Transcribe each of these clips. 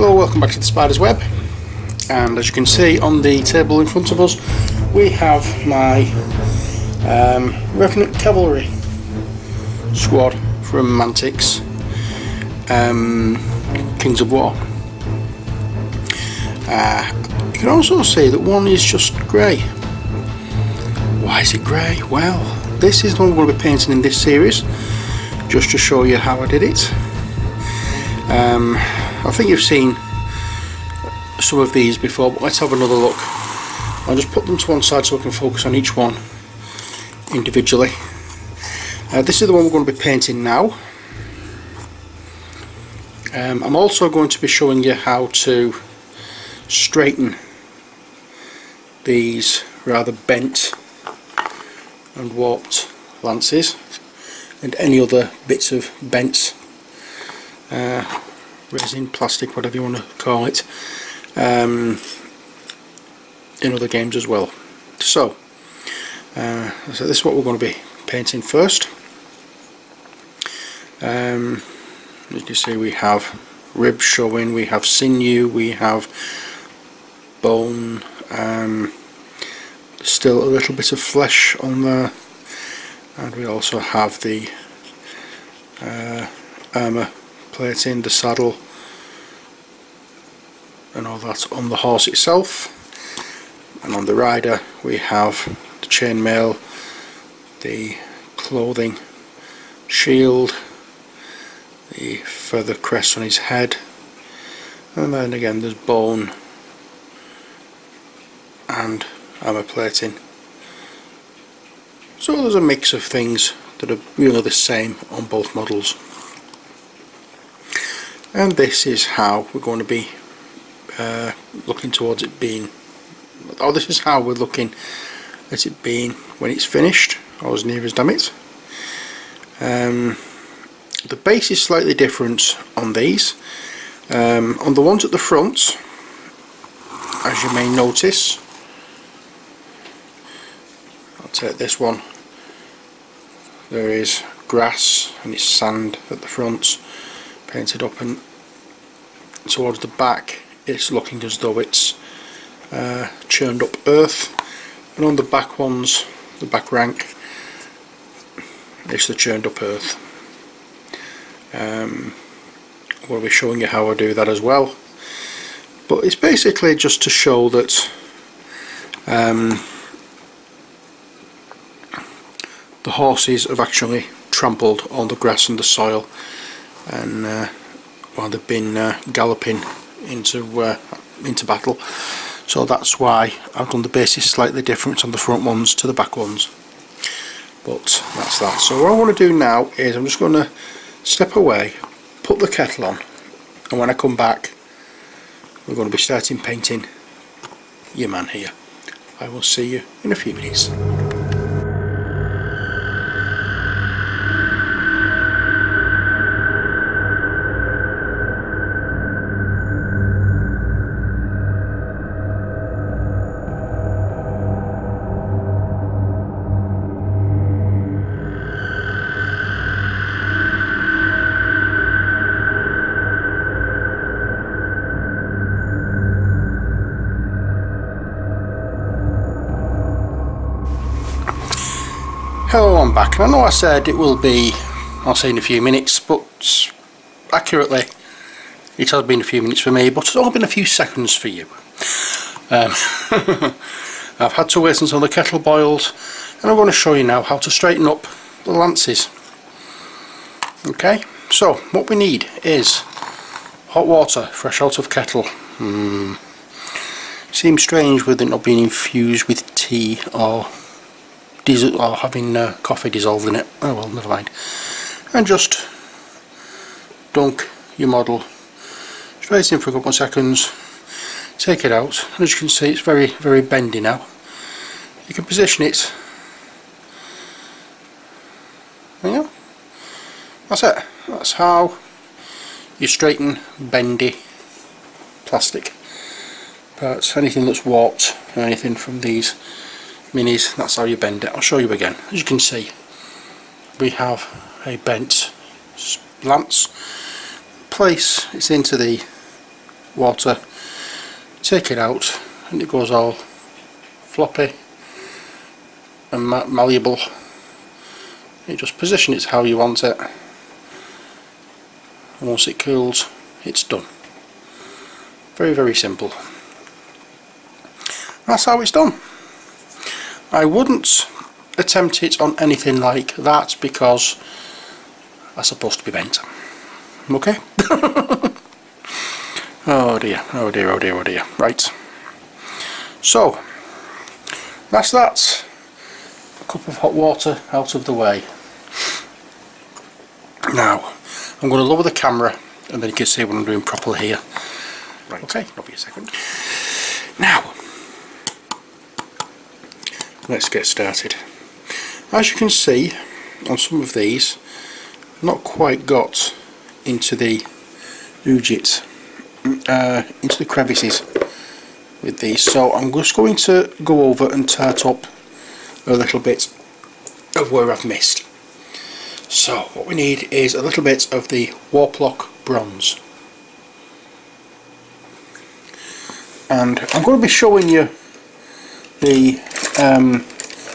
Hello, welcome back to the Spydahs Web and as you can see on the table in front of us we have my um, Revenant Cavalry squad from Mantic's um, Kings of War. Uh, you can also see that one is just grey. Why is it grey? Well, this is the one we're going to be painting in this series just to show you how I did it. Um, I think you've seen some of these before but let's have another look. I'll just put them to one side so I can focus on each one individually. Uh, this is the one we're going to be painting now. Um, I'm also going to be showing you how to straighten these rather bent and warped lances and any other bits of bent. Uh, resin, plastic, whatever you want to call it um, in other games as well. So, uh, so this is what we're going to be painting first. Um, as you see we have ribs showing, we have sinew, we have bone, um, still a little bit of flesh on there and we also have the uh, armour plating, the saddle and all that on the horse itself. And on the rider we have the chainmail the clothing shield the feather crest on his head and then again there's bone and armour plating. So there's a mix of things that are really the same on both models and this is how we're going to be uh, looking towards it being oh this is how we're looking at it being when it's finished or as near as damn it. Um, the base is slightly different on these. Um, on the ones at the front as you may notice I'll take this one. There is grass and it's sand at the front painted up and towards the back it's looking as though it's uh, churned up earth. And on the back ones, the back rank it's the churned up earth. Um, we'll be showing you how I do that as well. But it's basically just to show that um, the horses have actually trampled on the grass and the soil and uh, while they've been uh, galloping into uh, into battle. So that's why I've done the bases slightly different on the front ones to the back ones. But that's that. So what I want to do now is I'm just going to step away put the kettle on and when I come back we're going to be starting painting your man here. I will see you in a few minutes Hello, I'm back. And I know I said it will be, I'll say in a few minutes, but accurately, it has been a few minutes for me, but it's only been a few seconds for you. Um, I've had to wait until the kettle boils, and I'm going to show you now how to straighten up the lances. Okay, so what we need is hot water, fresh out of kettle. Mm. Seems strange with it not being infused with tea or or having uh, coffee dissolved in it. Oh well, never mind. And just dunk your model straight in for a couple of seconds, take it out, and as you can see it's very, very bendy now. You can position it, there you go. That's it. That's how you straighten bendy plastic parts. Anything that's warped, anything from these minis that's how you bend it. I'll show you again. As you can see we have a bent lance. Place it's into the water. Take it out and it goes all floppy and malleable. You just position it how you want it. And once it cools it's done. Very very simple. That's how it's done I wouldn't attempt it on anything like that because that's supposed to be bent okay? Oh dear oh dear oh dear oh dear. Right. So that's that. A cup of hot water out of the way. Now I'm going to lower the camera and then you can see what I'm doing properly here. Right. Okay be a second. Now let's get started. As you can see on some of these not quite got into the Ujit uh, into the crevices with these. So I'm just going to go over and tart up a little bit of where I've missed. So what we need is a little bit of the Warplock bronze. And I'm going to be showing you the um,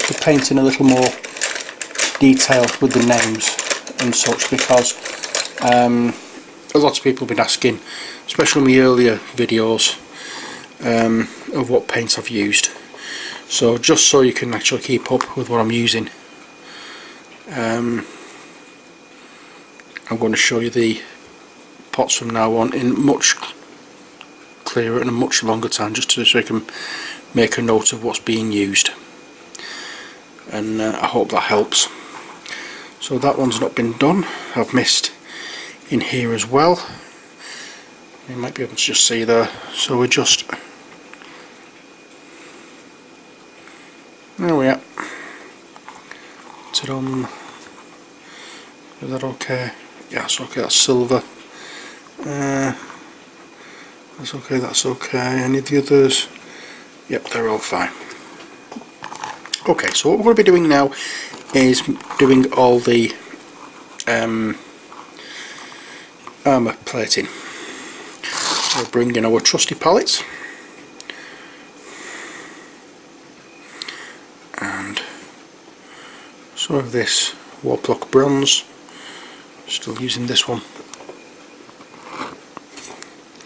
the paint in a little more detail with the names and such because um, a lot of people have been asking especially in the earlier videos um, of what paints I've used. So just so you can actually keep up with what I'm using um, I'm going to show you the pots from now on in much clearer and a much longer time just to so you can make a note of what's being used. And uh, I hope that helps. So that one's not been done. I've missed in here as well. You might be able to just see there. So we're just there we are. On is that okay? Yes okay that's silver. Uh, that's okay that's okay. Any of the others yep they're all fine. Okay so what we're going to be doing now is doing all the um, armour plating. We'll bring in our trusty pallets. And some of this Warplock bronze still using this one.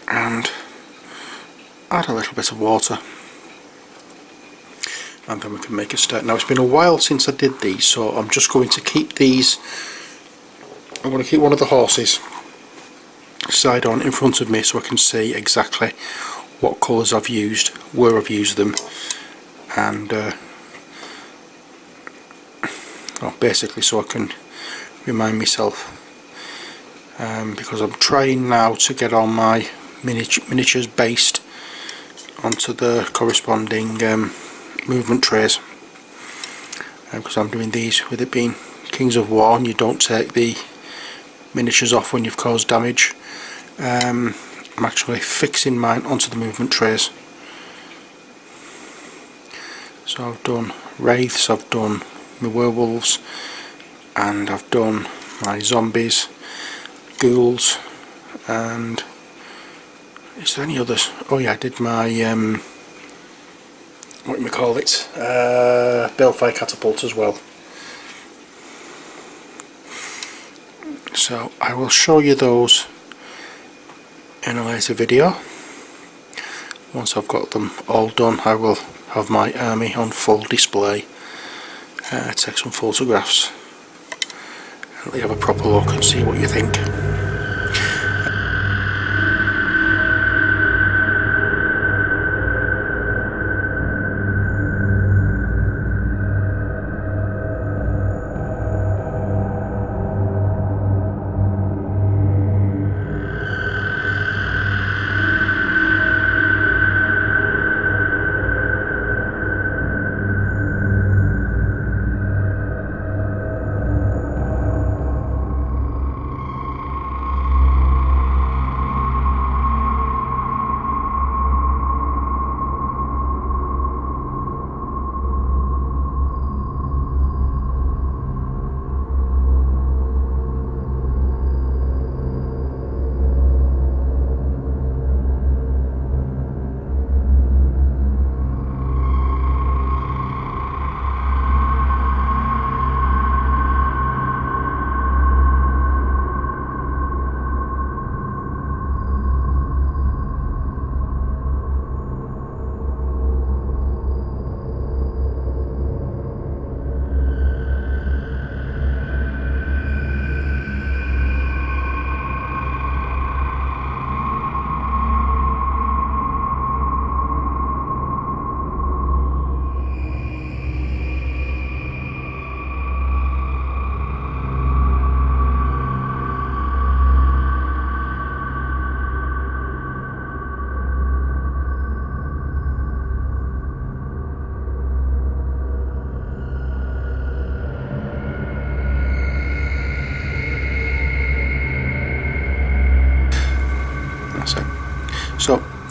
And add a little bit of water and then we can make a start. Now it's been a while since I did these so I'm just going to keep these I'm going to keep one of the horses side on in front of me so I can see exactly what colours I've used, where I've used them and uh, well, basically so I can remind myself um, because I'm trying now to get all my miniatures based onto the corresponding um, movement trays. Because um, I'm doing these with it being Kings of War and you don't take the miniatures off when you've caused damage. Um, I'm actually fixing mine onto the movement trays. So I've done wraiths, I've done my werewolves and I've done my zombies, ghouls and is there any others? Oh yeah I did my um, what we call it? Uh, catapult as well. So I will show you those in a later video. Once I've got them all done I will have my army on full display uh, take some photographs. And let you have a proper look and see what you think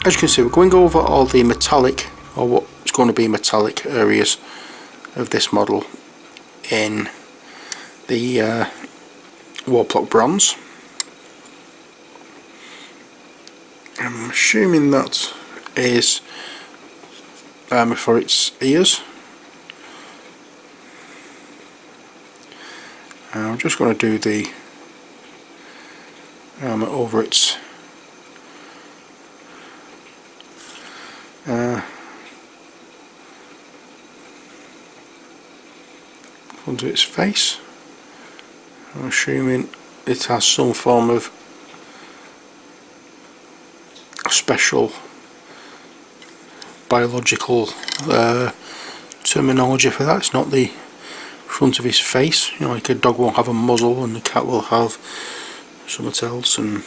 as you can see we're going over all the metallic or what's going to be metallic areas of this model in the uh, bronze. I'm assuming that is armour for its ears. I'm just going to do the armour over its uh, onto its face. I'm assuming it has some form of special biological uh, terminology for that. It's not the front of his face. You know, like a dog will have a muzzle and the cat will have something else and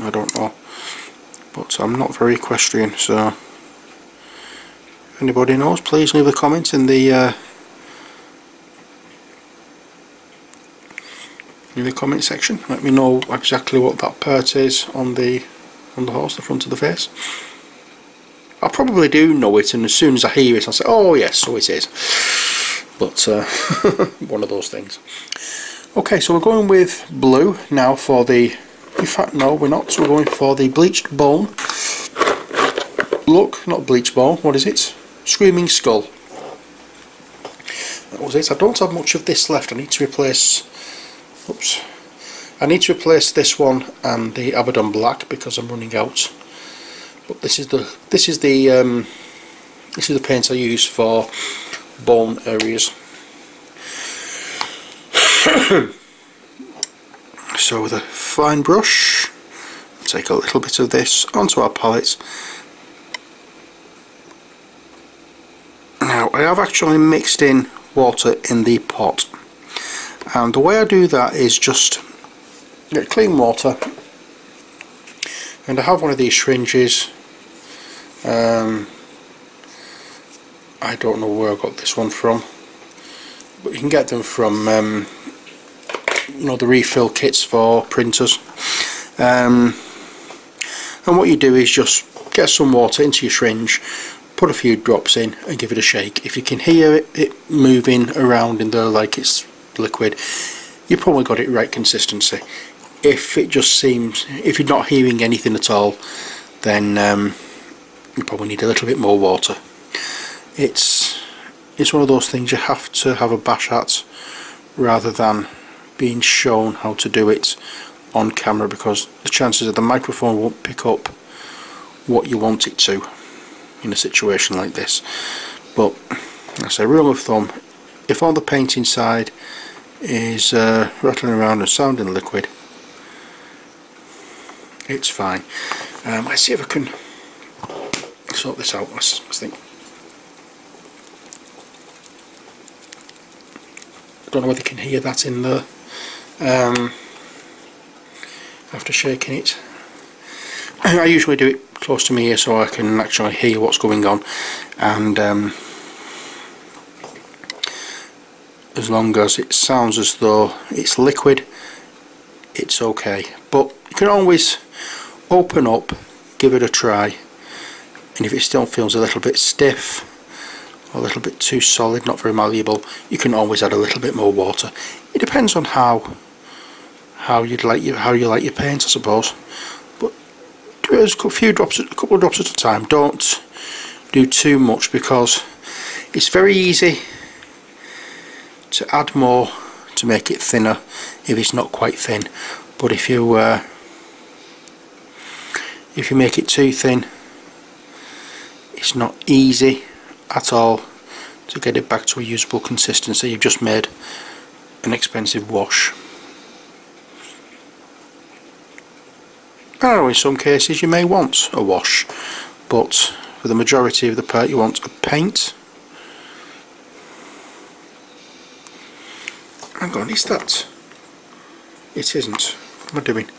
I don't know. But I'm not very equestrian, so anybody knows, please leave a comment in the uh, in the comment section. Let me know exactly what that part is on the on the horse, the front of the face. I probably do know it and as soon as I hear it I'll say oh yes so it is. But uh, one of those things. Okay so we're going with blue now for the in fact no we're not. So we're going for the bleached bone. Look not bleached bone what is it screaming skull that was it. I don't have much of this left. I need to replace oops. I need to replace this one and the Abaddon black because I'm running out. But this is the this is the um, this is the paint I use for bone areas. So with a fine brush take a little bit of this onto our palette now I have actually mixed in water in the pot. And the way I do that is just get clean water. And I have one of these syringes. Um, I don't know where I got this one from but you can get them from um, you know the refill kits for printers. Um, and what you do is just get some water into your syringe put a few drops in and give it a shake. If you can hear it, it moving around in there like it's liquid you probably got it right consistency. If it just seems if you're not hearing anything at all then um, you probably need a little bit more water. It's it's one of those things you have to have a bash at rather than being shown how to do it on camera because the chances are the microphone won't pick up what you want it to in a situation like this. But as a rule of thumb if all the paint inside is uh, rattling around and sounding liquid it's fine. Um, let's see if I can sort this out. Let's, let's think. I don't know whether you can hear that in the um, after shaking it. I usually do it close to me ear so I can actually hear what's going on. And um, as long as it sounds as though it's liquid it's okay. But you can always open up give it a try. And if it still feels a little bit stiff a little bit too solid not very malleable you can always add a little bit more water. It depends on how how you'd like you how you like your paint I suppose do it a few drops a couple of drops at a time. Don't do too much because it's very easy to add more to make it thinner if it's not quite thin. But if you uh, if you make it too thin it's not easy at all to get it back to a usable consistency. You've just made an expensive wash I know in some cases you may want a wash but for the majority of the part you want a paint. Hang on is that? It isn't. What am I doing?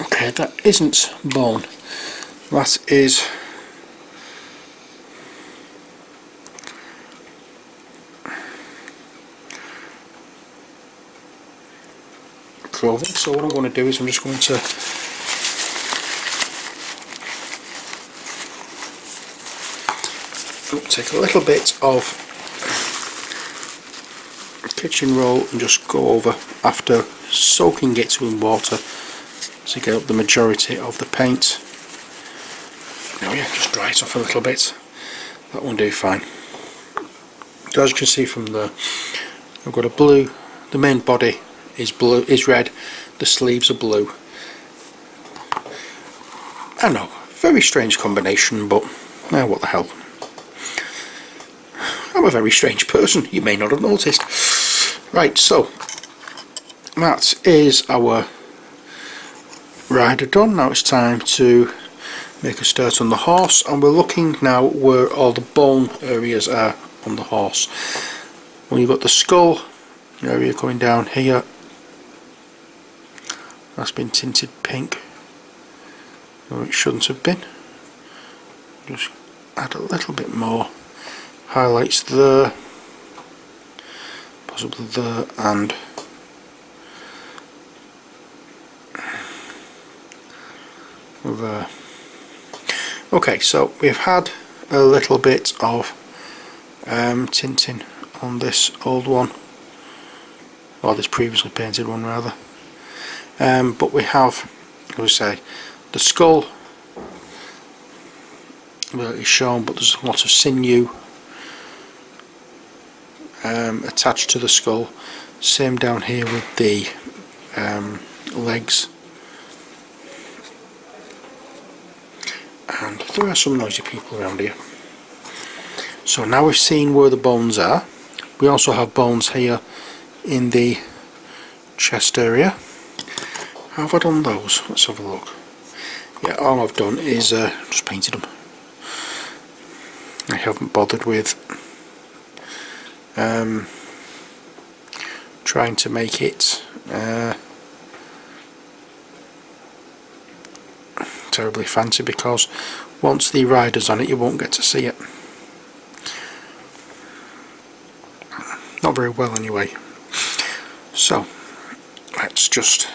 Okay that isn't bone. That is clothing so what I'm going to do is I'm just going to take a little bit of kitchen roll and just go over after soaking it in water to get up the majority of the paint. Now yeah just dry it off a little bit. That will do fine. So as you can see from the I've got a blue the main body is blue, is red. The sleeves are blue. I know, very strange combination, but now what the hell. I'm a very strange person, you may not have noticed. Right, so that is our rider done. Now it's time to make a start on the horse and we're looking now where all the bone areas are on the horse. When you've got the skull area coming down here, that's been tinted pink, or it shouldn't have been. Just add a little bit more highlights there, possibly there and there. Okay, so we've had a little bit of um, tinting on this old one, or this previously painted one rather. Um, but we have, I say, the skull. Well, is shown, but there's a lot of sinew um, attached to the skull. Same down here with the um, legs. And there are some noisy people around here. So now we've seen where the bones are. We also have bones here in the chest area have I done those? let's have a look yeah all I've done is uh, just painted them I haven't bothered with um, trying to make it uh, terribly fancy because once the rider's on it you won't get to see it. Not very well anyway. So let's just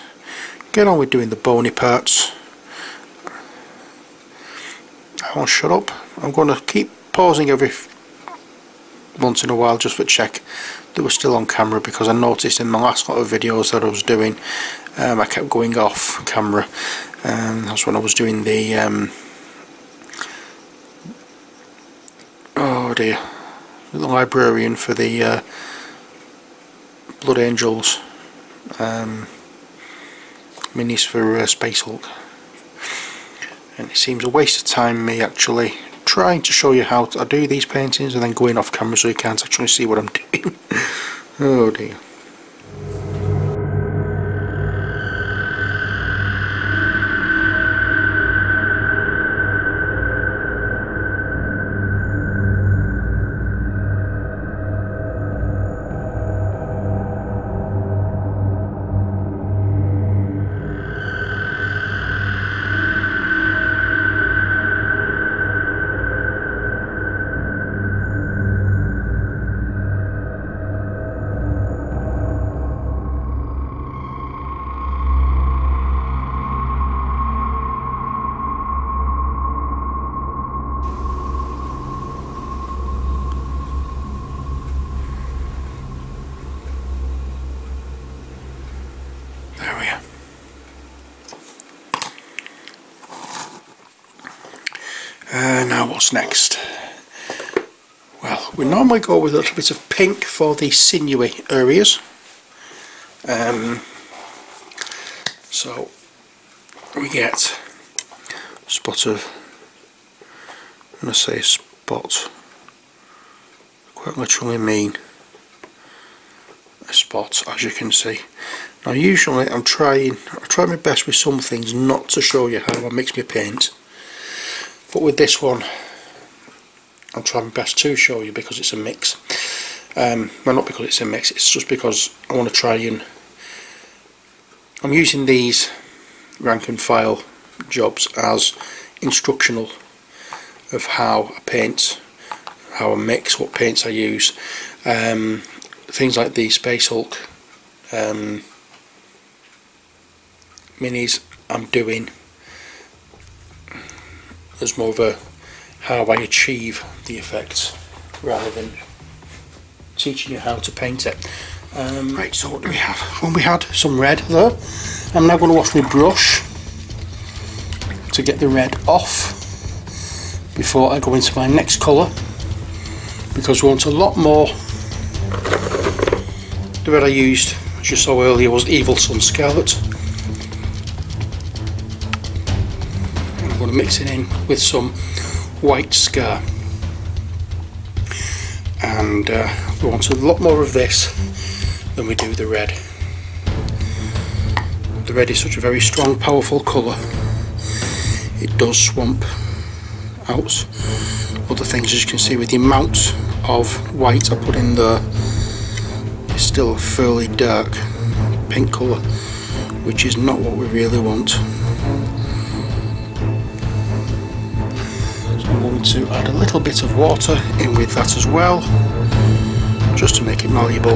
get on with doing the bony parts. I won't shut up. I'm going to keep pausing every once in a while just for check that we're still on camera because I noticed in my last lot of videos that I was doing um, I kept going off camera um, that's when I was doing the um, oh dear the librarian for the uh, Blood Angels um, minis for uh, Space Hulk. And it seems a waste of time me actually trying to show you how to, do these paintings and then going off camera so you can't actually see what I'm doing. Oh dear what's next? Well, we normally go with a little bit of pink for the sinewy areas. Um, so we get a spot of, I'm going to say spot, quite literally mean a spot as you can see. Now usually I'm trying, I try my best with some things not to show you how I mix my paint but with this one I'm trying my best to show you because it's a mix. Um, well not because it's a mix it's just because I want to try and I'm using these rank and file jobs as instructional of how I paint how I mix, what paints I use um, things like the Space Hulk um, minis I'm doing. There's more of a how I achieve the effects rather than teaching you how to paint it. Um, Right, so what do we have? Well, we had some red there. I'm now going to wash my brush to get the red off before I go into my next colour because we want a lot more. The red I used, as you saw earlier, was Evil Sunz Scarlet. I'm going to mix it in with some white scar. And uh, we want a lot more of this than we do the red. The red is such a very strong, powerful colour. It does swamp out other things, as you can see, with the amount of white I put in there. It's still a fairly dark pink colour, which is not what we really want. I'm going to add a little bit of water in with that as well, just to make it malleable.